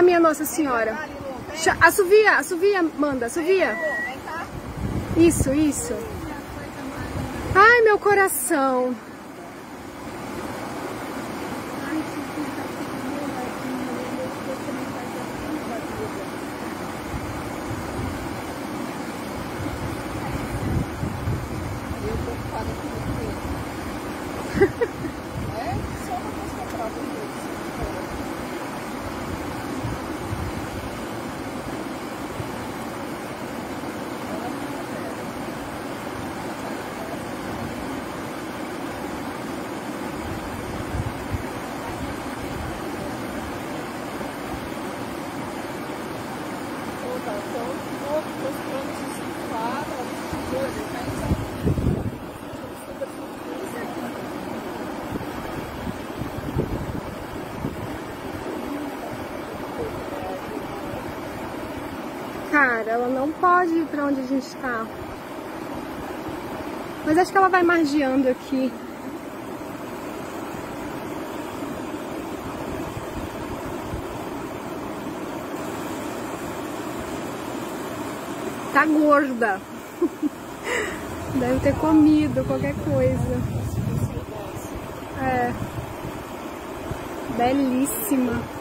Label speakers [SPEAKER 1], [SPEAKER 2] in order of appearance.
[SPEAKER 1] Ah, minha Nossa Senhora. Assovia, assovia, manda,
[SPEAKER 2] cá.
[SPEAKER 1] Isso, isso. Ai, meu coração. Cara, ela não pode ir pra onde a gente tá. Mas acho que ela vai margeando aqui. Tá gorda. Deve ter comido qualquer coisa. É. Belíssima.